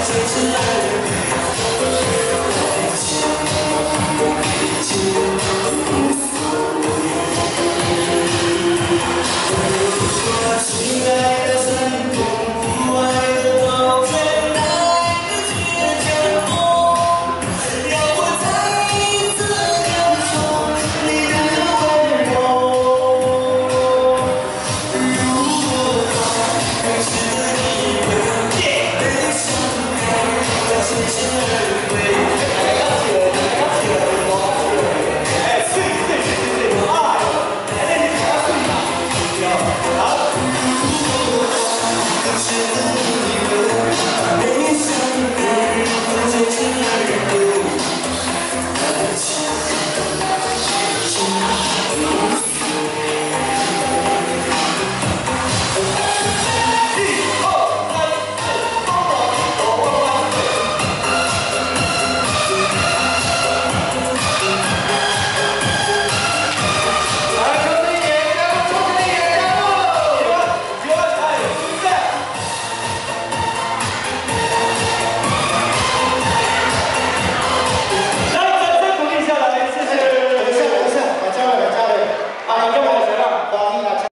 再坚爱 still